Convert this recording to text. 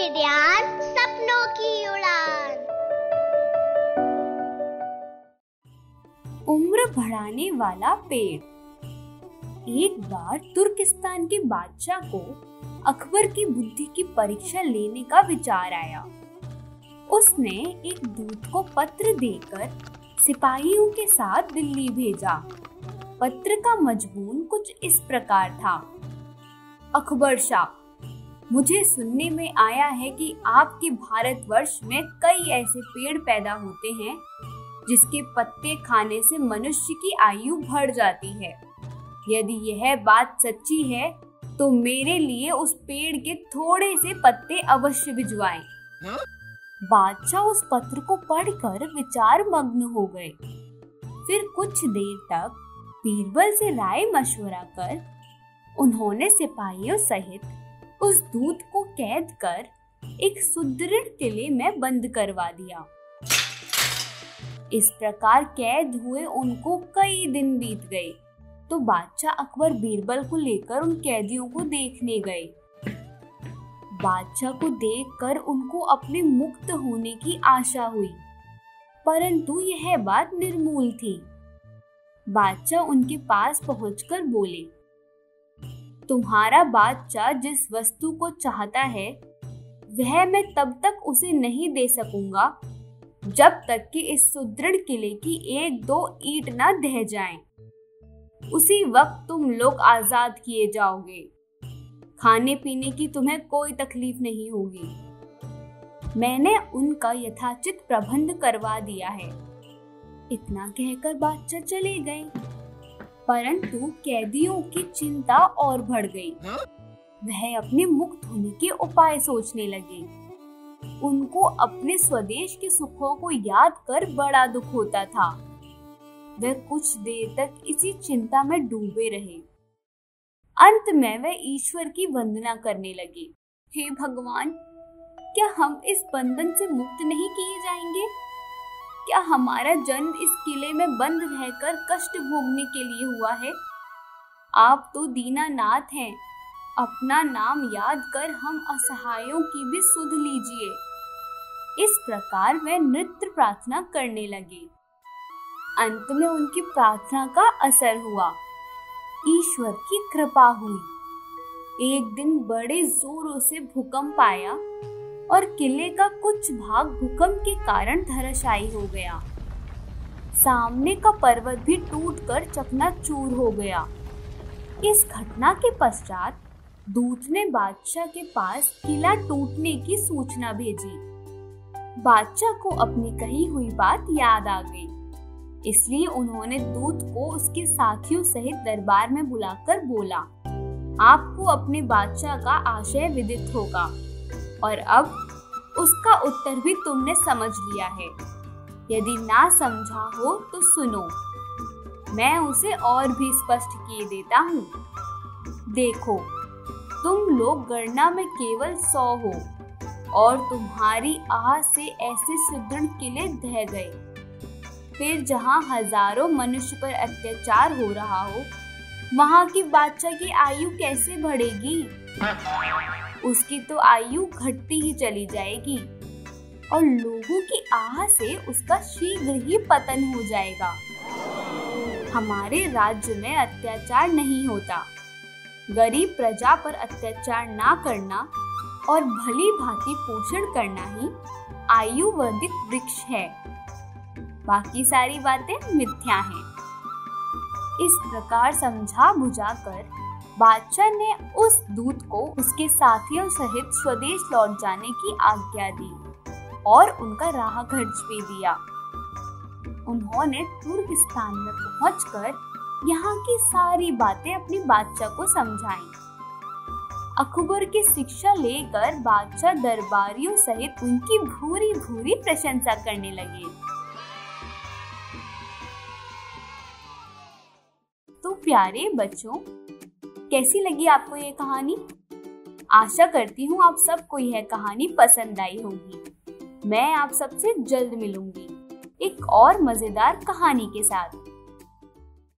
की ध्यान सपनों की उड़ान। उम्र बढ़ाने वाला पेड़। एक बार तुर्किस्तान के बादशाह को अकबर की बुद्धि की परीक्षा लेने का विचार आया। उसने एक दूत को पत्र देकर सिपाहियों के साथ दिल्ली भेजा। पत्र का मजमून कुछ इस प्रकार था। अकबर शाह मुझे सुनने में आया है कि आपके भारतवर्ष में कई ऐसे पेड़ पैदा होते हैं, जिसके पत्ते खाने से मनुष्य की आयु बढ़ जाती है यदि यह बात सच्ची है तो मेरे लिए उस पेड़ के थोड़े से पत्ते अवश्य भिजवाएँ। बादशाह उस पत्र को पढ़कर विचार मग्न हो गए फिर कुछ देर तक बीरबल से राय मशवरा कर, उन्होंने सिपाहियों सहित उस दूत को कैद कर एक सुदृढ़ किले में बंद करवा दिया। इस प्रकार कैद हुए उनको कई दिन बीत गए। तो बादशाह अकबर बीरबल को लेकर उन कैदियों को देखने गए। बादशाह को देखकर उनको अपने मुक्त होने की आशा हुई। परंतु यह बात निर्मूल थी। बादशाह उनके पास पहुंचकर बोले तुम्हारा बादशाह जिस वस्तु को चाहता है, वह मैं तब तक उसे नहीं दे सकूँगा, जब तक कि इस सुदृढ़ किले की एक दो ईट न दह जाएँ। उसी वक्त तुम लोग आज़ाद किए जाओगे। खाने पीने की तुम्हें कोई तकलीफ़ नहीं होगी। मैंने उनका यथाचित प्रबंध करवा दिया है। इतना कहकर बादशाह चले गए। परंतु कैदियों की चिंता और बढ़ गई। हाँ? वह अपने मुक्त होने के उपाय सोचने लगे। उनको अपने स्वदेश के सुखों को याद कर बड़ा दुख होता था। वह कुछ देर तक इसी चिंता में डूबे रहे। अंत में वह ईश्वर की वंदना करने लगे। हे भगवान क्या हम इस बंधन से मुक्त नहीं किए जाएँगे? क्या हमारा जन्म इस किले में बंद रहकर कष्ट भोगने के लिए हुआ है? आप तो दीनानाथ हैं। अपना नाम याद कर हम असहायों की भी सुध लीजिए। इस प्रकार वे नृत्य प्रार्थना करने लगे। अंत में उनकी प्रार्थना का असर हुआ। ईश्वर की कृपा हुई। एक दिन बड़े जोरों से भूकंप आया। और किले का कुछ भाग भूकंप के कारण धराशायी हो गया। सामने का पर्वत भी टूटकर चकनाचूर हो गया। इस घटना के पश्चात दूत ने बादशाह के पास किला टूटने की सूचना भेजी। बादशाह को अपनी कही हुई बात याद आ गई। इसलिए उन्होंने दूत को उसके साथियों सहित दरबार में बुलाकर बोला, आपको अपने बादशाह का आशय विदित होगा। और अब उसका उत्तर भी तुमने समझ लिया है। यदि ना समझा हो तो सुनो। मैं उसे और भी स्पष्ट किए देता हूँ। देखो, तुम लोग गणना में केवल सौ हो और तुम्हारी आह से ऐसे सुदृढ़ किले ढह गए। फिर जहाँ हज़ारों मनुष्य पर अत्याचार हो रहा हो, वहाँ की बादशाह की आयु कैसे बढ़ेगी? उसकी तो आयु घटती ही चली जाएगी और लोगों की आह से उसका शीघ्र ही पतन हो जाएगा। हमारे राज्य में अत्याचार नहीं होता। गरीब प्रजा पर अत्याचार ना करना और भली भांति पोषण करना ही आयुवर्धित वृक्ष है। बाकी सारी बातें मिथ्या हैं। इस प्रकार समझा बुझाकर बादशाह ने उस दूत को उसके साथियों सहित स्वदेश लौट जाने की आज्ञा दी और उनका राह खर्च भी दिया। उन्होंने तुर्किस्तान में पहुंचकर यहाँ की सारी बातें अपने बादशाह को समझाई। अकबर की शिक्षा लेकर बादशाह दरबारियों सहित उनकी भूरी भूरी प्रशंसा करने लगे। तो प्यारे बच्चों कैसी लगी आपको ये कहानी? आशा करती हूँ आप सबको यह कहानी पसंद आई होगी। मैं आप सबसे जल्द मिलूँगी एक और मज़ेदार कहानी के साथ।